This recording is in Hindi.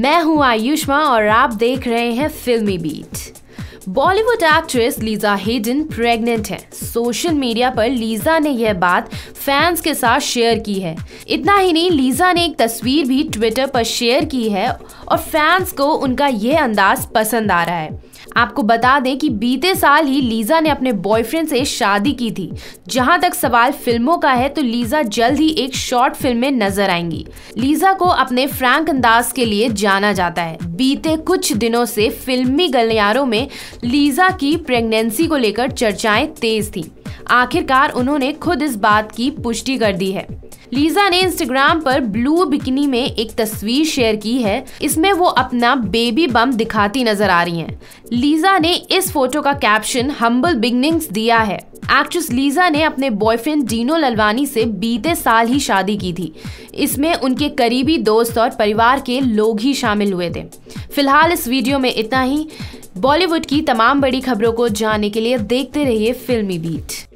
मैं हूँ आयुष्मा और आप देख रहे हैं Filmibeat. Bollywood actress Lisa Haydon pregnant है। सोशल मीडिया पर लीजा ने यह बात फैंस के साथ शेयर की है। इतना ही नहीं, लीजा ने एक तस्वीर भी ट्विटर पर शेयर की है और फैंस को उनका यह अंदाज पसंद आ रहा है। आपको बता दें कि बीते साल ही लीजा ने अपने बॉयफ्रेंड से शादी की थी। जहाँ तक सवाल फ़िल्मों का है तो लीजा जल्द ही एक शॉर्ट फ़िल्म में नज़र आएँगी। लीजा को अपने फ्रैंक अंदाज के लिए जाना जाता है। बीते कुछ दिनों से फिल्मी गलियारों में लीजा की प्रेगनेंसी को लेकर चर्चाएँ तेज थी। आखिरकार उन्होंने खुद इस बात की पुष्टि कर दी है। लीजा ने इंस्टाग्राम पर ब्लू बिकनी में एक तस्वीर शेयर की है। इसमें वो अपना बेबी बम दिखाती नज़र आ रही हैं। लीजा ने इस फ़ोटो का कैप्शन हम्बल बिगनिंग्स दिया है। एक्ट्रेस लीजा ने अपने बॉयफ्रेंड डीनो ललवानी से बीते साल ही शादी की थी। इसमें उनके करीबी दोस्त और परिवार के लोग ही शामिल हुए थे। फ़िलहाल इस वीडियो में इतना ही। बॉलीवुड की तमाम बड़ी खबरों को जानने के लिए देखते रहिए फिल्मी बीट।